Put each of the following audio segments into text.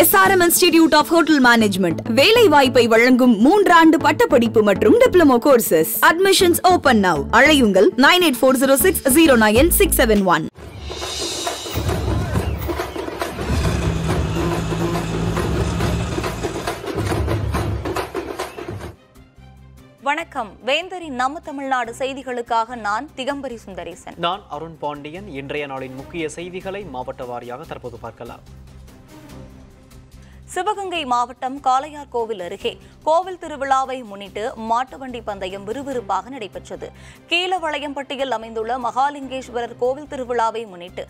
SRM institute of hotel management வேலை வாய்ப்பை வழங்கும் மூன்றாண்டு பட்டப்படிப்பு மற்றும் diploma courses admissions open now அழையுங்கள் nine eight four zero six zero nine six seven one வணக்கம். வேந்தரின் நம்ம தமிழ்நாடு செய்திகளுக்காக நான் திகம்பரி சுந்தரேசன். நான் அருண் பாண்டியன். இன்றைய நாளின் முக்கிய செய்திகளை மாவட்ட வாரியாக தற்போது பார்க்கலாம். சிவகங்கை மாவட்டம் காளையார்கோவில் அருகே கோவில் திருவிழாவை முன்னிட்டு மாட்டு வண்டி பந்தயம் விறுவிறுப்பாக நடைபெற்றது. கீழவளையம்பட்டியில் அமைந்துள்ள மகாலிங்கேஸ்வரர் கோவில் திருவிழாவை முன்னிட்டு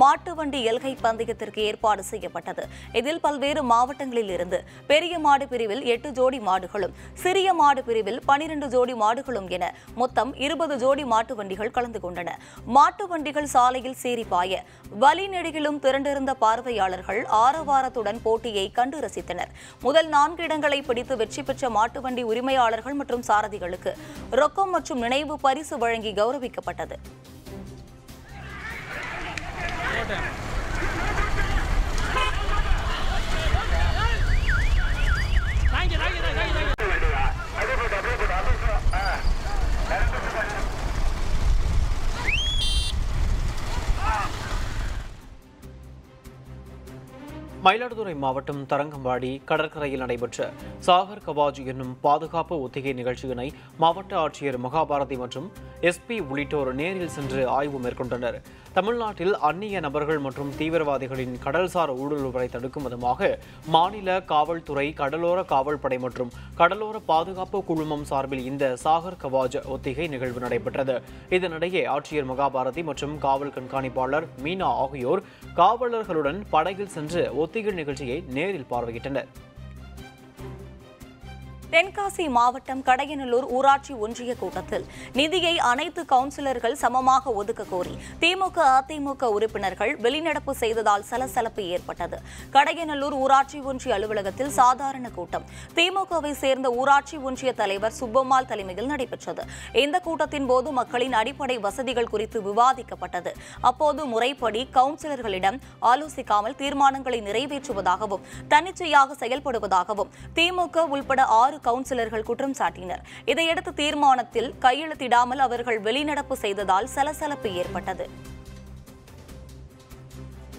மாட்டு வண்டி எல்கை பந்தயத்திற்கு ஏற்பாடு செய்யப்பட்டது. இதில் பல்வேறு மாவட்டங்களில் இருந்து பெரிய மாடு பிரிவில் எட்டு ஜோடி மாடுகளும் சிறிய மாடு பிரிவில் பனிரெண்டு ஜோடி மாடுகளும் என மொத்தம் இருபது ஜோடி மாட்டு வண்டிகள் கலந்து கொண்டன. மாட்டு வண்டிகள் சாலையில் சீறி பாய வழிநெடுகிலும் திரண்டிருந்த பார்வையாளர்கள் ஆரவாரத்துடன் போட்டியை கண்டு ரசித்தனர். முதல் நான்கு இடங்களை பிடித்து வெற்றி பெற்ற மாட்டு வண்டி உரிமையாளர்கள் மற்றும் சாரதிகளுக்கு ரொக்கம் மற்றும் நினைவு பரிசு வழங்கி கௌரவிக்கப்பட்டது. மயிலாடுதுறை மாவட்டம் தரங்கம்பாடி கடற்கரையில் நடைபெற்ற சாகர் கவாஜ் என்னும் பாதுகாப்பு ஒத்திகை நிகழ்ச்சியினை மாவட்ட ஆட்சியர் மகாபாரதி மற்றும் எஸ்பி உள்ளிட்டோர் நேரில் சென்று ஆய்வு மேற்கொண்டனர். தமிழ்நாட்டில் அந்நிய நபர்கள் மற்றும் தீவிரவாதிகளின் கடல்சார் ஊடுருவலை தடுக்கும் விதமாக மாநில காவல்துறை கடலோர காவல்படை மற்றும் கடலோர பாதுகாப்பு குழுமம் சார்பில் இந்த சாகர் கவாஜ் ஒத்திகை நிகழ்வு நடைபெற்றது. இதனிடையே ஆட்சியர் மகாபாரதி மற்றும் காவல் கண்காணிப்பாளர் மீனா ஆகியோர் காவலர்களுடன் படகில் சென்று ஒத்திகை நிகழ்ச்சியை நேரில் பார்வையிட்டனர். தென்காசி மாவட்டம் கடையநல்லூர் ஊராட்சி ஒன்றிய கூட்டத்தில் நிதியை அனைத்து கவுன்சிலர்கள் சமமாக ஒதுக்க கோரி திமுக அதிமுக உறுப்பினர்கள் வெளிநடப்பு செய்ததால் சலசலப்பு ஏற்பட்டது. கடையநல்லூர் ஊராட்சி ஒன்றிய அலுவலகத்தில் சாதாரண கூட்டம். திமுகவை சேர்ந்த ஊராட்சி ஒன்றிய தலைவர் சுப்பம்மாள் தலைமையில் நடைபெற்றது. இந்த கூட்டத்தின் போது மக்களின் அடிப்படை வசதிகள் குறித்து விவாதிக்கப்பட்டது. அப்போது முறைப்படி கவுன்சிலர்களிடம் ஆலோசிக்காமல் தீர்மானங்களை நிறைவேற்றுவதாகவும் தன்னிச்சையாக செயல்படுவதாகவும் திமுக உள்பட ஆறு கவுன்சிலர்கள் குற்றம் சாட்டினர். இதையடுத்து தீர்மானத்தில் கையெழுத்திடாமல் அவர்கள் வெளிநடப்பு செய்ததால் சலசலப்பு ஏற்பட்டது.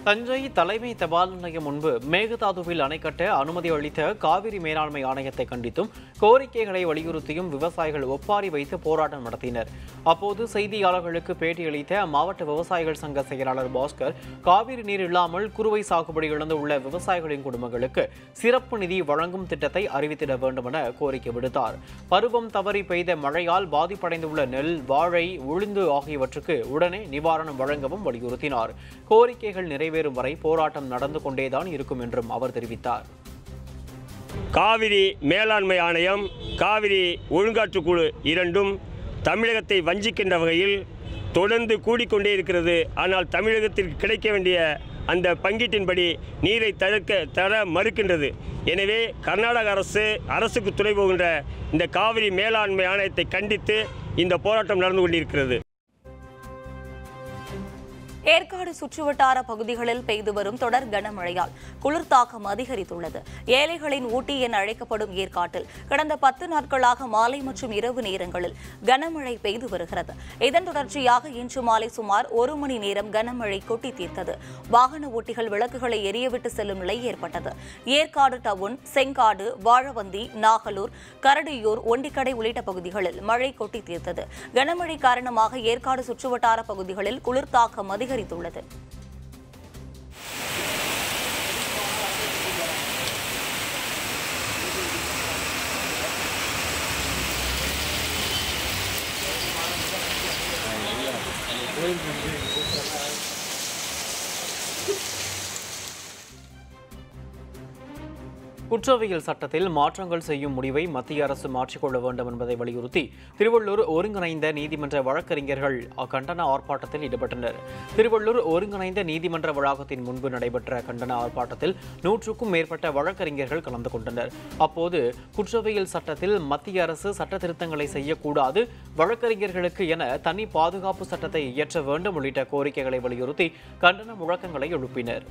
தஞ்சை தலைமை தபால் நிலையம் முன்பு மேகதாதுவில் அணை கட்ட அனுமதி அளித்த காவிரி மேலாண்மை ஆணையத்தை கண்டித்தும் கோரிக்கைகளை வலியுறுத்தியும் விவசாயிகள் ஒப்பாரி வைத்து போராட்டம் நடத்தினர். அப்போது செய்தியாளர்களுக்கு பேட்டியளித்த மாவட்ட விவசாயிகள் சங்க செயலாளர் பாஸ்கர் காவிரி நீர் இல்லாமல் குறுவை சாகுபடி இழந்து உள்ள விவசாயிகளின் குடும்பங்களுக்கு சிறப்பு நிதி வழங்கும் திட்டத்தை அறிவித்திட வேண்டும் என கோரிக்கை விடுத்தார். பருவம் தவறி பெய்த மழையால் பாதிப்படைந்துள்ள நெல் வாழை உளுந்து ஆகியவற்றுக்கு உடனே நிவாரணம் வழங்கவும் வலியுறுத்தினார். கோரிக்கைகள் நிறைவேறும் வரை போராட்டம் நடந்து கொண்டேதான் இருக்கும் என்றும் அவர் தெரிவித்தார். காவிரி மேலாண்மை ஆணையம் காவிரி ஒழுங்காற்றுக்குழு இரண்டும் தமிழகத்தை வஞ்சிக்கின்ற வகையில் தொடர்ந்து கூடிக்கொண்டே இருக்கிறது. ஆனால் தமிழகத்திற்கு கிடைக்க வேண்டிய அந்த பங்கீட்டின்படி நீரை தடுக்க தர மறுக்கின்றது. எனவே கர்நாடக அரசு அரசுக்கு துணை போகின்ற இந்த காவிரி மேலாண்மை ஆணையத்தை கண்டித்து இந்த போராட்டம் நடந்து கொண்டிருக்கிறது. ஏற்காடு சுற்றுவட்டார பகுதிகளில் பெய்து வரும் தொடர் கனமழையால் குளிர் தாக்கம் அதிகரித்துள்ளது. ஏழைகளின் ஊட்டி என அழைக்கப்படும் ஏற்காட்டில் கடந்த பத்து நாட்களாக மாலை மற்றும் இரவு நேரங்களில் கனமழை பெய்து வருகிறது. இதன் தொடர்ச்சியாக இன்று மாலை சுமார் ஒரு மணி நேரம் கனமழை கொட்டி தீர்த்தது. வாகன ஓட்டிகள் விளக்குகளை எரியவிட்டு செல்லும் நிலை ஏற்பட்டது. ஏற்காடு டவுன் செங்காடு வாழவந்தி நாகலூர் கரடியூர் ஒண்டிக்கடை உள்ளிட்ட பகுதிகளில் மழை கொட்டி தீர்த்தது. கனமழை காரணமாக ஏற்காடு சுற்றுவட்டார பகுதிகளில் குளிர் தாக்கம் அதிகரித்துள்ளது. குற்றவியல் சட்டத்தில் மாற்றங்கள் செய்யும் முடிவை மத்திய அரசு மாற்றிக்கொள்ள வேண்டும் என்பதை வலியுறுத்தி திருவள்ளூர் ஒருங்கிணைந்த நீதிமன்ற வழக்கறிஞர்கள் கண்டன ஆர்ப்பாட்டத்தில் ஈடுபட்டனர். திருவள்ளூர் ஒருங்கிணைந்த நீதிமன்ற வளாகத்தின் முன்பு நடைபெற்ற கண்டன ஆர்ப்பாட்டத்தில் நூற்றுக்கும் மேற்பட்ட வழக்கறிஞர்கள் கலந்து கொண்டனர். அப்போது குற்றவியல் சட்டத்தில் மத்திய அரசு சட்ட திருத்தங்களை செய்யக்கூடாது வழக்கறிஞர்களுக்கு என தனி பாதுகாப்பு சட்டத்தை இயற்ற வேண்டும் உள்ளிட்ட கோரிக்கைகளை வலியுறுத்தி கண்டன முழக்கங்களை எழுப்பினர்.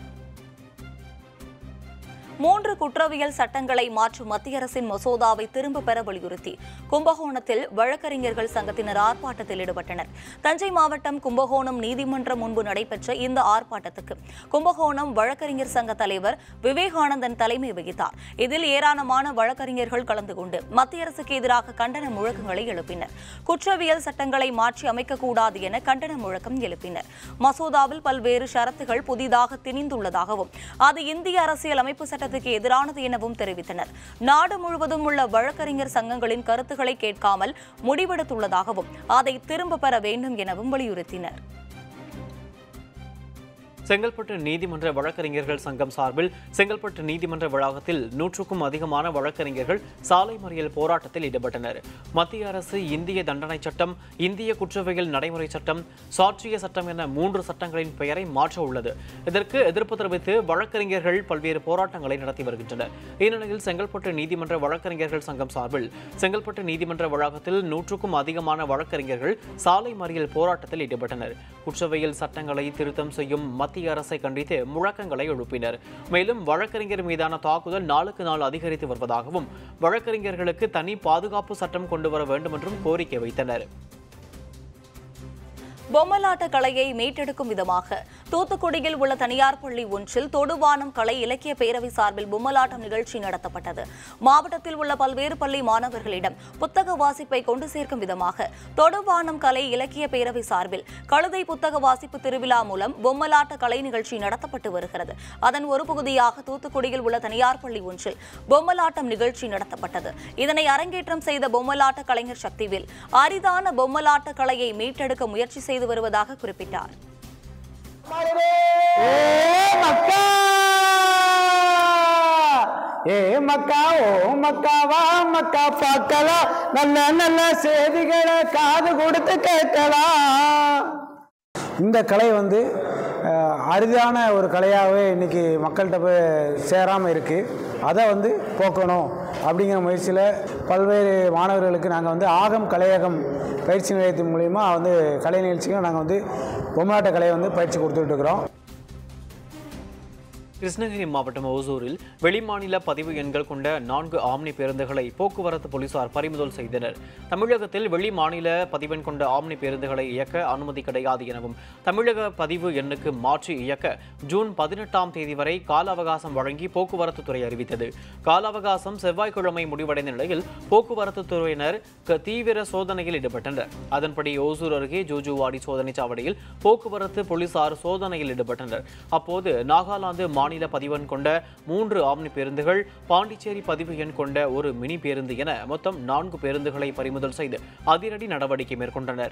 மூன்று குற்றவியல் சட்டங்களை மாற்றும் மத்திய அரசின் மசோதாவை திரும்ப பெற வலியுறுத்தி கும்பகோணத்தில் வழக்கறிஞர்கள் சங்கத்தினர் ஆர்ப்பாட்டத்தில் ஈடுபட்டனர். தஞ்சை மாவட்டம் கும்பகோணம் நீதிமன்றம் முன்பு நடைபெற்ற இந்த ஆர்ப்பாட்டத்துக்கு கும்பகோணம் வழக்கறிஞர் சங்க தலைவர் விவேகானந்தன் தலைமை வகித்தார். இதில் ஏராளமான வழக்கறிஞர்கள் கலந்து கொண்டு மத்திய அரசுக்கு எதிராக கண்டன முழக்கங்களை எழுப்பினர். குற்றவியல் சட்டங்களை மாற்றி அமைக்கக்கூடாது என கண்டன முழக்கம் எழுப்பினர். மசோதாவில் பல்வேறு ஷரத்துகள் புதிதாக திணிந்துள்ளதாகவும் அது இந்திய அரசியல் அமைப்பு சட்ட சட்டத்துக்கு எதிரானது எனவும் தெரிவித்தனர். நாடு முழுவதும் உள்ள வழக்கறிஞர் சங்கங்களின் கருத்துக்களை கேட்காமல் முடிவெடுத்துள்ளதாகவும் அதை திரும்ப பெற வேண்டும் எனவும் வலியுறுத்தினர். செங்கல்பட்டு நீதிமன்ற வழக்கறிஞர்கள் சங்கம் சார்பில் செங்கல்பட்டு நீதிமன்ற வளாகத்தில் நூற்றுக்கும் அதிகமான வழக்கறிஞர்கள் சாலை மறியல் போராட்டத்தில் ஈடுபட்டனர். மத்திய அரசு இந்திய தண்டனை சட்டம் இந்திய குற்றவியல் நடைமுறை சட்டம் சாட்சிய சட்டம் என மூன்று சட்டங்களின் பெயரை மாற்ற உள்ளது. இதற்கு எதிர்ப்பு தெரிவித்து வழக்கறிஞர்கள் பல்வேறு போராட்டங்களை நடத்தி வருகின்றனர். இந்நிலையில் செங்கல்பட்டு நீதிமன்ற வழக்கறிஞர்கள் சங்கம் சார்பில் செங்கல்பட்டு நீதிமன்ற வளாகத்தில் நூற்றுக்கும் அதிகமான வழக்கறிஞர்கள் சாலை மறியல் போராட்டத்தில் ஈடுபட்டனர். குற்றவியல் சட்டங்களை திருத்தம் செய்யும் மத்திய அரசை கண்டித்து முழக்கங்களை எழுப்பினர். மேலும் வழக்கறிஞர் மீதான தாக்குதல் நாளுக்கு நாள் அதிகரித்து வருவதாகவும் வழக்கறிஞர்களுக்கு தனி பாதுகாப்பு சட்டம் கொண்டு வர வேண்டும் என்றும் கோரிக்கை வைத்தனர். பொம்மலாட்ட கலையை மீட்டெடுக்கும் விதமாக. தூத்துக்குடியில் உள்ள தனியார் பள்ளி ஒன்றில் தொடுவானம் கலை இலக்கிய பேரவை சார்பில் பொம்மலாட்டம் நிகழ்ச்சி நடத்தப்பட்டது. மாவட்டத்தில் உள்ள பல்வேறு பள்ளி மாணவர்களிடம் புத்தக வாசிப்பை கொண்டு சேர்க்கும் விதமாக தொடுவானம் கலை இலக்கிய பேரவை சார்பில் கழுதை புத்தக வாசிப்பு திருவிழா மூலம் பொம்மலாட்ட கலை நிகழ்ச்சி நடத்தப்பட்டு வருகிறது. அதன் ஒரு பகுதியாக தூத்துக்குடியில் உள்ள தனியார் பள்ளி ஒன்றில் பொம்மலாட்டம் நிகழ்ச்சி நடத்தப்பட்டது. இதனை அரங்கேற்றம் செய்த பொம்மலாட்ட கலைஞர் சக்திவேல் அரிதான பொம்மலாட்ட கலையை மீட்டெடுக்க முயற்சி செய்து வருவதாக குறிப்பிட்டார். ஏ மக்கா! ஓ மக்கா வா மக்கா பார்க்கலாம் நல்ல நல்ல செய்திகளை காது கொடுத்து கேட்கலாம் இந்த கலை வந்து அரிதான ஒரு கலையாகவே இன்றைக்கி மக்கள்கிட்ட போய் சேராமல் இருக்குது அதை வந்து போக்கணும் அப்படிங்கிற முயற்சியில் பல்வேறு மாணவர்களுக்கு நாங்கள் வந்து ஆகம் கலையகம் பயிற்சி நிலையத்தின் மூலிமா வந்து கலை நிகழ்ச்சிகள் நாங்கள் வந்து பொம்மாட்ட கலையை வந்து பயிற்சி கொடுத்துட்ருக்குறோம் கிருஷ்ணகிரி மாவட்டம் ஓசூரில் வெளிமாநில பதிவு எண்கள் கொண்ட நான்கு ஆம்னி பேருந்துகளை போக்குவரத்து போலீசார் பறிமுதல் செய்தனர். தமிழகத்தில் வெளிமாநில பதிவெண் கொண்ட ஆம்னி பேருந்துகளை இயக்க அனுமதி கிடையாது எனவும் தமிழக பதிவு எண்ணுக்கு மாற்றி இயக்க ஜூன் பதினெட்டாம் தேதி வரை கால அவகாசம் வழங்கி போக்குவரத்து துறை அறிவித்தது. கால அவகாசம் செவ்வாய்க்கிழமை முடிவடைந்த நிலையில் போக்குவரத்து துறையினர் தீவிர சோதனையில் ஈடுபட்டனர். அதன்படி ஓசூர் அருகே ஜூஜுவாடி சோதனை சாவடியில் போக்குவரத்து போலீசார் சோதனையில் ஈடுபட்டனர். அப்போது நாகாலாந்து மாநில பதிவெண் கொண்ட மூன்று ஆம்னி பேருந்துகள் பாண்டிச்சேரி பதிவு எண் கொண்ட ஒரு மினி பேருந்து என மொத்தம் நான்கு பேருந்துகளை பறிமுதல் செய்து அதிரடி நடவடிக்கை மேற்கொண்டனர்.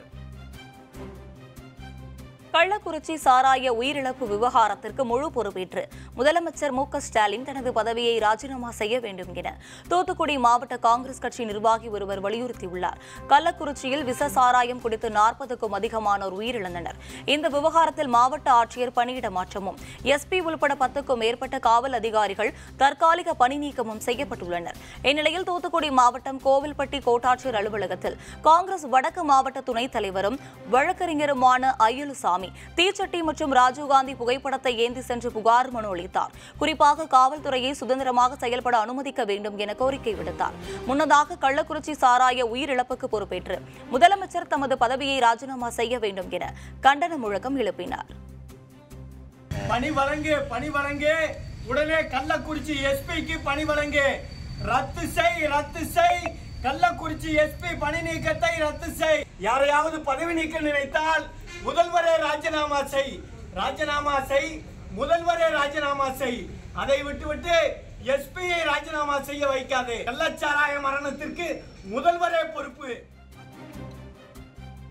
கள்ளக்குறிச்சி சாராய உயிரிழப்பு விவகாரத்திற்கு முழு பொறுப்பேற்று முதலமைச்சர் மு ஸ்டாலின் தனது பதவியை ராஜினாமா செய்ய வேண்டும் என தூத்துக்குடி மாவட்ட காங்கிரஸ் கட்சி நிர்வாகி ஒருவர் வலியுறுத்தியுள்ளார். கள்ளக்குறிச்சியில் விச சாராயம் குடித்து நாற்பதுக்கும் அதிகமானோர் உயிரிழந்தனர். இந்த விவகாரத்தில் மாவட்ட ஆட்சியர் பணியிட மாற்றமும் எஸ்பி உள்பட பத்துக்கும் மேற்பட்ட காவல் அதிகாரிகள் தற்காலிக பணி நீக்கமும் செய்யப்பட்டுள்ளனர். இந்நிலையில் தூத்துக்குடி மாவட்டம் கோவில்பட்டி கோட்டாட்சியர் அலுவலகத்தில் காங்கிரஸ் வடக்கு மாவட்ட துணைத் தலைவரும் வழக்கறிஞருமான அய்யலுசாமி தீச்சட்டி மற்றும் ராஜீவ்காந்தி புகைப்படத்தை ஏந்தி சென்று புகார் மனு அளித்தார். குறிப்பாக காவல்துறையை சுதந்திரமாக செயல்பட அனுமதிக்க வேண்டும் என கோரிக்கை விடுத்தார். முன்னதாக கள்ளக்குறிச்சி சாராய உயிரிழப்புக்கு பொறுப்பேற்று முதலமைச்சர் தமது பதவியை ராஜினாமா செய்ய வேண்டும் என கண்டன முழக்கம் எழுப்பினார். பணி வழங்கு பணி வழங்கு. உடனே கள்ளக்குறிச்சி எஸ்பிக்கு பணி வழங்கு. ரத்து செய் ரத்து செய். கள்ளக்குறிச்சி எஸ்பி பணி நீக்கத்தை ரத்து செய். யாரையாவது பதவி நீக்க நினைத்தால் முதல்வரே ராஜினாமா செய். ராஜினாமா செய். முதல்வரே ராஜினாமா செய். அதை விட்டுவிட்டு எஸ்பியை ராஜினாமா செய்ய வைக்காதே. கள்ளச்சாராய மரணத்திற்கு முதல்வரே பொறுப்பு.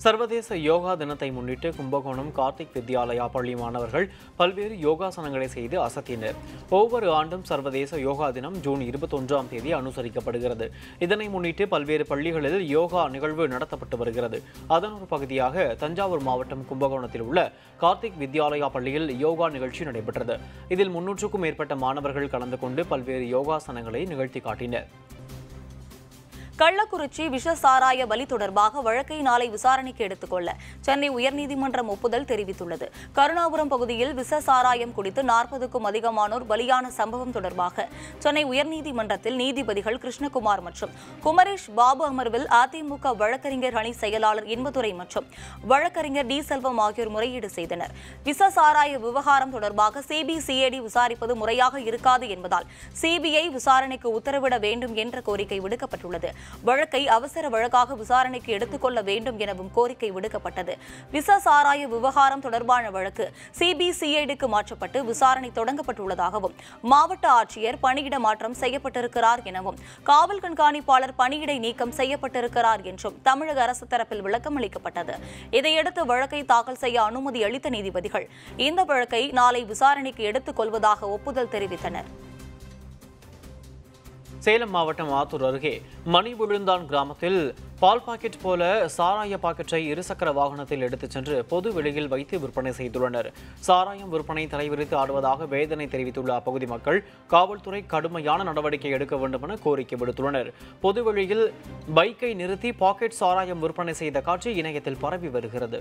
சர்வதேச யோகா தினத்தை முன்னிட்டு கும்பகோணம் கார்த்திக் வித்யாலயா பள்ளி மாணவர்கள் பல்வேறு யோகாசனங்களை செய்து அசத்தினர். ஒவ்வொரு ஆண்டும் சர்வதேச யோகா தினம் ஜூன் இருபத்தொன்றாம் தேதி அனுசரிக்கப்படுகிறது. இதனை முன்னிட்டு பல்வேறு பள்ளிகளில் யோகா நிகழ்வு நடத்தப்பட்டு வருகிறது. அதன் ஒரு பகுதியாக தஞ்சாவூர் மாவட்டம் கும்பகோணத்தில் உள்ள கார்த்திக் வித்யாலயா பள்ளியில் யோகா நிகழ்ச்சி நடைபெற்றது. இதில் முன்னூற்றுக்கும் மேற்பட்ட மாணவர்கள் கலந்து கொண்டு பல்வேறு யோகாசனங்களை நிகழ்த்தி காட்டினர். கள்ளக்குறிச்சி விஷ சாராய பலி தொடர்பாக வழக்கை நாளை விசாரணைக்கு எடுத்துக்கொள்ள சென்னை உயர்நீதிமன்றம் ஒப்புதல் தெரிவித்துள்ளது. கருணாபுரம் பகுதியில் விஷ சாராயம் குடித்து நாற்பதுக்கும் அதிகமானோர் பலியான சம்பவம் தொடர்பாக சென்னை உயர்நீதிமன்றத்தில் நீதிபதிகள் கிருஷ்ணகுமார் மற்றும் குமரேஷ் பாபு அமர்வில் அதிமுக வழக்கறிஞர் அணி செயலாளர் இன்பதுரை மற்றும் வழக்கறிஞர் டி செல்வம் ஆகியோர் முறையீடு செய்தனர். விஷ சாராய விவகாரம் தொடர்பாக சிபிசிஐடி விசாரிப்பது முறையாக இருக்காது என்பதால் சிபிஐ விசாரணைக்கு உத்தரவிட வேண்டும் என்ற கோரிக்கை விடுக்கப்பட்டுள்ளது. வழக்கை அவசர வழக்காக விசாரணைக்கு எடுத்துக்கொள்ள வேண்டும் எனவும் கோரிக்கை விடுக்கப்பட்டது. விசா சாராய விவகாரம் தொடர்பான வழக்கு சிபிசிஐடிக்கு மாற்றப்பட்டு விசாரணை தொடங்கப்பட்டுள்ளதாகவும் மாவட்ட ஆட்சியர் பணியிட மாற்றம் செய்யப்பட்டிருக்கிறார் எனவும் காவல் கண்காணிப்பாளர் பணியிடை நீக்கம் செய்யப்பட்டிருக்கிறார் என்றும் தமிழக அரசு தரப்பில் விளக்கம் அளிக்கப்பட்டது. இதையடுத்து வழக்கை தாக்கல் செய்ய அனுமதி அளித்த நீதிபதிகள் இந்த வழக்கை நாளை விசாரணைக்கு எடுத்துக் கொள்வதாக ஒப்புதல் தெரிவித்தனர். சேலம் மாவட்டம் ஆத்தூர் அருகே மணி விழுந்தான் கிராமத்தில் பால் பாக்கெட் போல சாராய பாக்கெட்டை இருசக்கர வாகனத்தில் எடுத்துச் சென்று பொது வெளியில் வைத்து விற்பனை செய்துள்ளனர். சாராயம் விற்பனை தலைவிரித்து ஆடுவதாக வேதனை தெரிவித்துள்ள அப்பகுதி மக்கள் காவல்துறை கடுமையான நடவடிக்கை எடுக்க வேண்டும் என கோரிக்கை விடுத்துள்ளனர். பொதுவெளியில் பைக்கை நிறுத்தி பாக்கெட் சாராயம் விற்பனை செய்த காட்சி இணையத்தில் பரவி வருகிறது.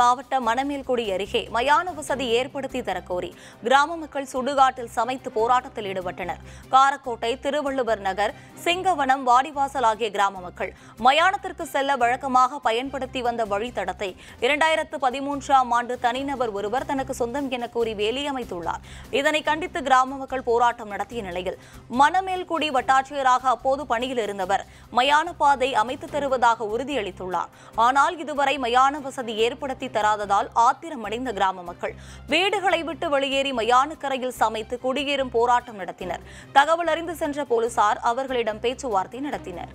மாவட்டம் மணமேல்குடி அருகே மயான வசதி ஏற்படுத்தி தரக்கோரி கிராம மக்கள் சுடுகாட்டில் சமைத்து போராட்டத்தில் ஈடுபட்டனர். காரக்கோட்டை திருவள்ளுவர் நகர் சிங்கவனம் வாடிவாசல் ஆகிய கிராம மக்கள் மயானத்திற்கு செல்ல வழக்கமாக பயன்படுத்தி வந்த வழித்தடத்தை இரண்டாயிரத்து பதிமூன்றாம் ஆண்டு தனிநபர் ஒருவர் தனக்கு சொந்தம் என கூறி வேலியமைத்துள்ளார். இதனை கண்டித்து கிராம மக்கள் போராட்டம் நடத்திய நிலையில் மணமேல்குடி வட்டாட்சியராக அப்போது பணியில் இருந்தவர் மயான பாதை அமைத்து தருவதாக உறுதியளித்துள்ளார். ஆனால் இதுவரை மயான வசதி ஏற்படுத்தி தராததால் ஆத்திரமடைந்த கிராம மக்கள் வீடுகளை விட்டு வெளியேறி மயானக்கரையில் சமைத்து குடியேறும் போராட்டம் நடத்தினர். தகவல் அறிந்து சென்ற போலீசார் அவர்களிடம் பேச்சுவார்த்தை நடத்தினர்.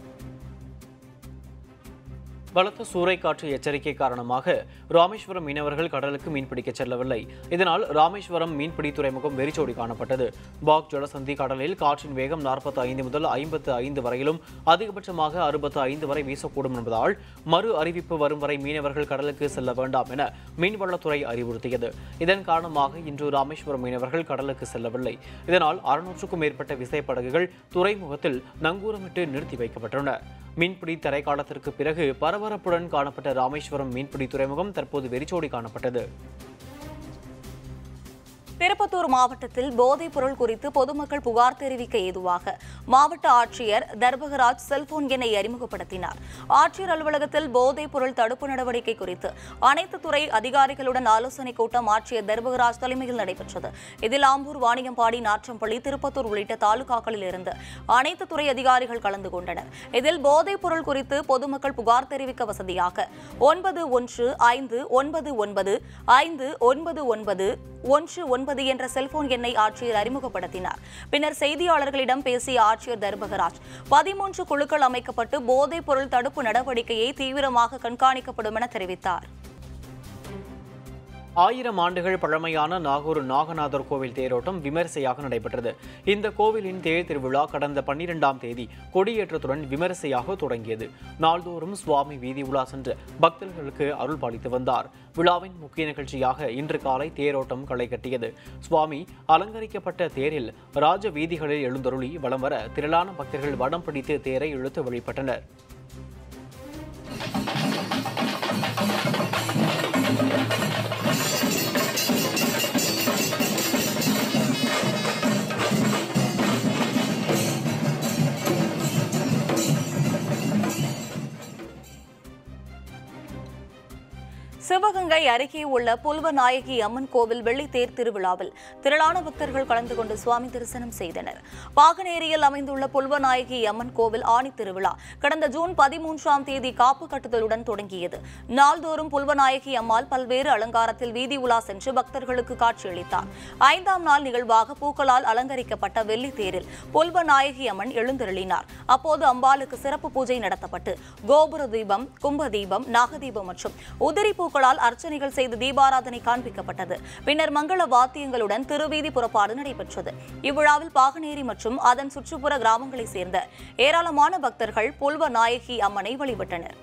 பலத்த சூறைக்காற்று எச்சரிக்கை காரணமாக ராமேஸ்வரம் மீனவர்கள் கடலுக்கு மீன்பிடிக்க செல்லவில்லை. இதனால் ராமேஸ்வரம் மீன்பிடி துறைமுகம் வெறிச்சோடி காணப்பட்டது. பாக் ஜலசந்தி கடலில் காற்றின் வேகம் நாற்பத்தி ஐந்து முதல் ஐம்பத்து ஐந்து வரையிலும் அதிகபட்சமாக அறுபத்து ஐந்து வரை வீசக்கூடும் என்பதால் மறு அறிவிப்பு வரும் வரை மீனவர்கள் கடலுக்கு செல்ல வேண்டாம் என மீன்வளத்துறை அறிவுறுத்தியது. இதன் காரணமாக இன்று ராமேஸ்வரம் மீனவர்கள் கடலுக்கு செல்லவில்லை. இதனால் அறுநூற்றுக்கும் மேற்பட்ட விசைப்படகுகள் துறைமுகத்தில் நங்கூரமிட்டு நிறுத்தி வைக்கப்பட்டுள்ளன. மீன்பிடி தரைக்காலத்திற்கு பிறகு பரபரப்புடன் காணப்பட்ட ராமேஸ்வரம் மீன்பிடி துறைமுகம் தற்போது வெறிச்சோடி காணப்பட்டது. திருப்பத்தூர் மாவட்டத்தில் போதைப் பொருள் குறித்து பொதுமக்கள் புகார் தெரிவிக்க ஏதுவாக மாவட்ட ஆட்சியர் தர்பகராஜ் செல்போன் எண்ணை அறிமுகப்படுத்தினார். ஆட்சியர் அலுவலகத்தில் போதைப் பொருள் தடுப்பு நடவடிக்கை குறித்து அனைத்து துறை அதிகாரிகளுடன் ஆலோசனைக் கூட்டம் ஆட்சியர் தர்பகராஜ் தலைமையில் நடைபெற்றது. இதில் ஆம்பூர் வாணியம்பாடி நாற்றம்பள்ளி திருப்பத்தூர் உள்ளிட்ட தாலுகாக்களில் இருந்து அனைத்து துறை அதிகாரிகள் கலந்து கொண்டனர். இதில் போதைப் பொருள் குறித்து பொதுமக்கள் புகார் தெரிவிக்க வசதியாக ஒன்பது ஒன்று ஐந்து ஒன்பது ஒன்பது ஐந்து ஒன்பது ஒன்பது ஒன்று ஒன்பது என்ற செல்போன் எண்ணை ஆட்சியர் அறிமுகப்படுத்தினார். பின்னர் செய்தியாளர்களிடம் பேசிய ஆட்சியர் தர்மகராஜ் பதிமூன்று குழுக்கள் அமைக்கப்பட்டு போதைப் பொருள் தடுப்பு நடவடிக்கையை தீவிரமாக கண்காணிக்கப்படும் என தெரிவித்தார். ஆயிரம் ஆண்டுகள் பழமையான நாகூர் நாகநாதர் கோவில் தேரோட்டம் விமரிசையாக நடைபெற்றது. இந்த கோவிலின் தேர் திருவிழா கடந்த பன்னிரெண்டாம் தேதி கொடியேற்றத்துடன் விமரிசையாக தொடங்கியது. நாள்தோறும் சுவாமி வீதி உலா சென்று பக்தர்களுக்கு அருள் பாலித்து வந்தார். விழாவின் முக்கிய நிகழ்ச்சியாக இன்று காலை தேரோட்டம் களை கட்டியது. சுவாமி அலங்கரிக்கப்பட்ட தேரில் ராஜ வீதிகளில் எழுந்தருளி வலம் வர திரளான பக்தர்கள் வடம் பிடித்து தேரை இழுத்து வழிபட்டனர். சிவகங்கை அருகே உள்ள புல்வநாயகி அம்மன் கோவில் வெள்ளி தேர் திருவிழாவில் திரளான பக்தர்கள் கலந்து கொண்டு சுவாமி தரிசனம் செய்தனர். பாகனேரியில் அமைந்துள்ள புல்வநாயகி அம்மன் கோவில் ஆணி திருவிழா கடந்த ஜூன் பதிமூன்றாம் தேதி காப்பு கட்டுதலுடன் தொடங்கியது. நாள்தோறும் புல்வநாயகி அம்மாள் பல்வேறு அலங்காரத்தில் வீதி உலா சென்று பக்தர்களுக்கு காட்சியளித்தார். ஐந்தாம் நாள் நிகழ்வாக பூக்களால் அலங்கரிக்கப்பட்ட வெள்ளி தேரில் புல்வநாயகி அம்மன் எழுந்தருளினார். அப்போது அம்பாளுக்கு சிறப்பு பூஜை நடத்தப்பட்டு கோபுர தீபம் கும்ப தீபம் நாகதீபம் மற்றும் உதிரி பூக்களால் அர்ச்சனை அர்ச்சனைகள் செய்து தீபாராதனை காண்பிக்கப்பட்டது. பின்னர் மங்கள வாத்தியங்களுடன் திருவீதி புறப்பாடு நடைபெற்றது. இவ்விழாவில் பாகனேரி மற்றும் அதன் சுற்றுப்புற கிராமங்களைச் சேர்ந்த ஏராளமான பக்தர்கள் புல்வ நாயகி அம்மனை வழிபட்டனர்.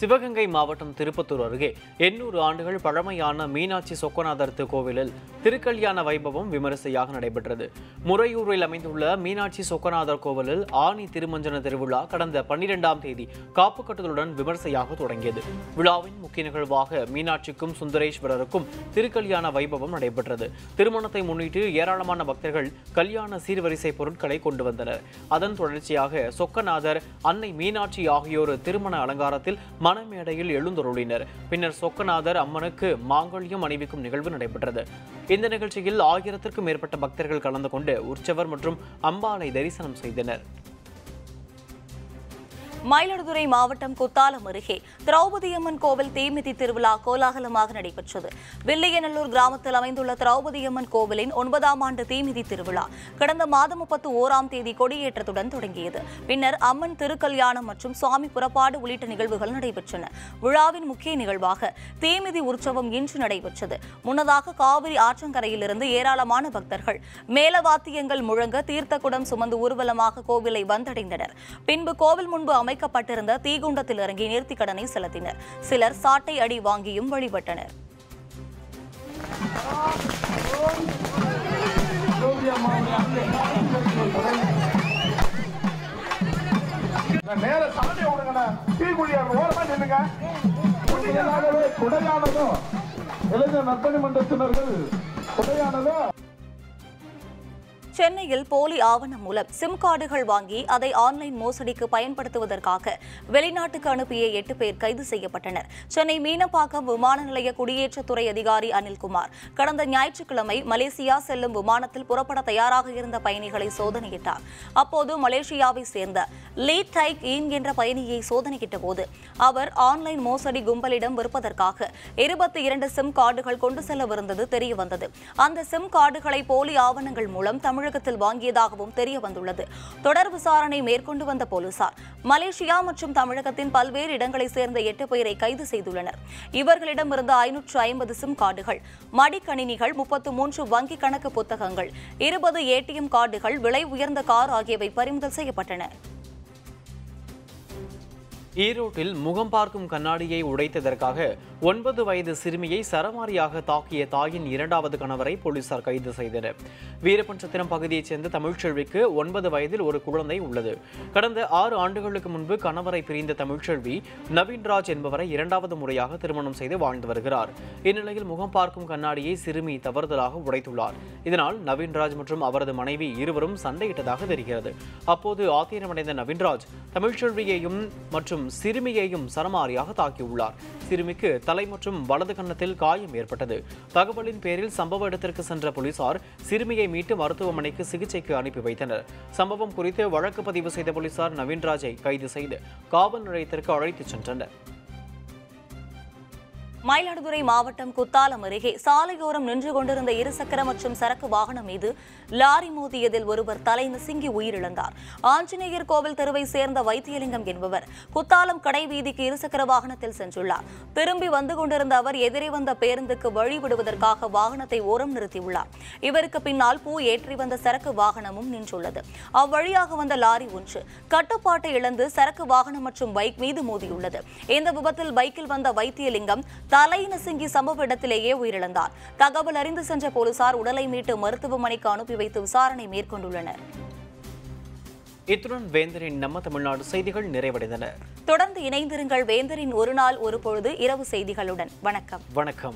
சிவகங்கை மாவட்டம் திருப்பத்தூர் அருகே எண்ணூறு ஆண்டுகள் பழமையான மீனாட்சி சொக்கநாதர் கோவிலில் திருக்கல்யாண வைபவம் விமரிசையாக நடைபெற்றது. முறையூரில் அமைந்துள்ள மீனாட்சி சொக்கநாதர் கோவிலில் ஆணி திருமஞ்சன திருவிழா கடந்த பன்னிரெண்டாம் தேதி காப்பு கட்டுதலுடன் விமரிசையாக தொடங்கியது. விழாவின் முக்கிய நிகழ்வாக மீனாட்சிக்கும் சுந்தரேஸ்வரருக்கும் திருக்கல்யாண வைபவம் நடைபெற்றது. திருமணத்தை முன்னிட்டு ஏராளமான பக்தர்கள் கல்யாண சீர்வரிசை பொருட்களை கொண்டு வந்தனர். அதன் தொடர்ச்சியாக சொக்கநாதர் அன்னை மீனாட்சி ஆகியோர் திருமண அலங்காரத்தில் மணமேடையில் எழுந்தருளினர். பின்னர் சொக்கநாதர் அம்மனுக்கு மாங்கல்யம் அணிவிக்கும் நிகழ்வு நடைபெற்றது. இந்த நிகழ்ச்சியில் ஆயிரத்திற்கும் மேற்பட்ட பக்தர்கள் கலந்து கொண்டு உற்சவர் மற்றும் அம்பாளை தரிசனம் செய்தனர். மயிலாடுதுறை மாவட்டம் குத்தாலம் அருகே திரௌபதியம்மன் கோவில் தீமிதி திருவிழா கோலாகலமாக நடைபெற்றது. வில்லியநல்லூர் கிராமத்தில் அமைந்துள்ள திரௌபதியம்மன் கோவிலின் ஒன்பதாம் ஆண்டு தீமிதி திருவிழா கடந்த மாதம் முப்பத்து ஓராம் தேதி கொடியேற்றத்துடன் தொடங்கியது. பின்னர் அம்மன் திருக்கல்யாணம் மற்றும் சுவாமி புறப்பாடு உள்ளிட்ட நிகழ்வுகள் நடைபெற்றன. விழாவின் முக்கிய நிகழ்வாக தீமிதி உற்சவம் இன்று நடைபெற்றது. முன்னதாக காவிரி ஆற்றங்கரையிலிருந்து ஏராளமான பக்தர்கள் மேலவாத்தியங்கள் முழங்க தீர்த்தக்குடம் சுமந்து ஊர்வலமாக கோவிலை வந்தடைந்தனர். பின்பு கோவில் முன்பு அமைக்கப்பட்டிருந்த தீகுண்டத்தில் இறங்கி நேர்த்திக் கடனை செலுத்தினர். சிலர் சாட்டை அடி வாங்கியும் வழிபட்டனர். நேர சாமி விடுங்கண்ணா. தீக்குழியார் ஓரமா நின்னுங்க குடையானதும் இளைஞர் நற்பணி மன்றத்தினர்கள் குடையானதும் சென்னையில் போலி ஆவணம் மூலம் சிம் கார்டுகள் வாங்கி அதை ஆன்லைன் மோசடிக்கு பயன்படுத்துவதற்காக வெளிநாட்டுக்கு அனுப்பிய எட்டு பேர் கைது செய்யப்பட்டனர். சென்னை மீனப்பாக்கம் விமான நிலைய குடியேற்றத்துறை அதிகாரி அனில்குமார். கடந்த ஞாயிற்றுக்கிழமை மலேசியா செல்லும் விமானத்தில் புறப்பட தயாராக இருந்த பயணிகளை சோதனையிட்டார். அப்போது மலேசியாவை சேர்ந்த லீ டைக் ஈன் என்ற பயணியை சோதனையிட்ட போது அவர் ஆன்லைன் மோசடி கும்பலிடம் விற்பதற்காக இருபத்தி இரண்டு சிம் கார்டுகள் கொண்டு செல்லவிருந்தது தெரியவந்தது. அந்த சிம் கார்டுகளை போலி ஆவணங்கள் மூலம் தமிழக தமிழகத்தில் வாங்கியதாகவும் தெரிய வந்துள்ளது தொடர் விசாரணை மேற்கொண்டு வந்த போலீசார் மலேசியா மற்றும் தமிழகத்தின் பல்வேறு இடங்களைச் சேர்ந்த எட்டு பேரை கைது செய்துள்ளனர். இவர்களிடமிருந்து ஐநூற்று ஐம்பது சிம் கார்டுகள் மடிக்கணினிகள் முப்பத்து மூன்று வங்கி கணக்கு புத்தகங்கள் இருபது ஏடிஎம் கார்டுகள் விலை உயர்ந்த கார் ஆகியவை பறிமுதல் செய்யப்பட்டன. ஈரோட்டில் முகம் பார்க்கும் கண்ணாடியை உடைத்ததற்காக ஒன்பது வயது சிறுமியை சரமாரியாக தாக்கிய தாயின் இரண்டாவது கணவரை போலீசார் கைது செய்தனர். வீரபஞ்சத்திரம் பகுதியைச் சேர்ந்த தமிழ்ச்செல்விக்கு ஒன்பது வயதில் ஒரு குழந்தை உள்ளது. கடந்த ஆறு ஆண்டுகளுக்கு முன்பு கணவரை பிரிந்த தமிழ்ச்செல்வி நவீன்ராஜ் என்பவரை இரண்டாவது முறையாக திருமணம் செய்து வாழ்ந்து வருகிறார். இந்நிலையில் முகம் பார்க்கும் கண்ணாடியை சிறுமி தவறுதலாக உடைத்துள்ளார். இதனால் நவீன்ராஜ் மற்றும் அவரது மனைவி இருவரும் சண்டையிட்டதாக தெரிகிறது. அப்போது ஆத்திரமடைந்த நவீன்ராஜ் தமிழ்ச்செல்வியையும் மற்றும் சிறுமியையும் சரமாரியாக தாக்கியுள்ளார். சிறுமிக்கு தலை மற்றும் வலது கன்னத்தில் காயம் ஏற்பட்டது. தகவலின் பேரில் சம்பவ இடத்திற்கு சென்ற போலீசார் சிறுமியை மீட்டு மருத்துவமனைக்கு சிகிச்சைக்கு அனுப்பி வைத்தனர். சம்பவம் குறித்து வழக்கு பதிவு செய்த போலீசார் நவீன்ராஜை கைது செய்து காவல் நிலையத்திற்கு அழைத்துச் சென்றனர். மயிலாடுதுறை மாவட்டம் குத்தாலம் அருகே சாலையோரம் நின்று கொண்டிருந்த இருசக்கர மற்றும் சரக்கு வாகனம் மீது லாரி மோதியதில் ஒருவர் தலை நசுங்கி உயிரிழந்தார். ஆஞ்சநேயர் கோவில் தெருவை சேர்ந்த வைத்தியலிங்கம் என்பவர் குத்தாலம் கடை வீதிக்கு இருசக்கர வாகனத்தில் சென்றுள்ளார். திரும்பி வந்து கொண்டிருந்த அவர் எதிரே வந்த பேருந்துக்கு வழிவிடுவதற்காக வாகனத்தை ஓரம் நிறுத்தியுள்ளார். இவருக்கு பின்னால் பூ ஏற்றி வந்த சரக்கு வாகனமும் நின்றுள்ளது. அவ்வழியாக வந்த லாரி ஒன்று கட்டுப்பாட்டை இழந்து சரக்கு வாகனம் மற்றும் பைக் மீது மோதியுள்ளது. இந்த விபத்தில் பைக்கில் வந்த வைத்தியலிங்கம் தலை நசுங்கி சம்பவ இடத்திலேயே உயிரிழந்தார். தகவல் அறிந்து சென்ற போலீசார் உடலை மீட்டு மருத்துவமனைக்கு அனுப்பி வைத்து விசாரணை மேற்கொண்டுள்ளனர். இத்துடன் வேந்தரின் நம்ம தமிழ்நாடு செய்திகள் நிறைவடைந்தன. தொடர்ந்து இணைந்திருங்கள் வேந்தரின் ஒரு நாள் ஒரு பொழுது இரவு செய்திகளுடன். வணக்கம். வணக்கம்.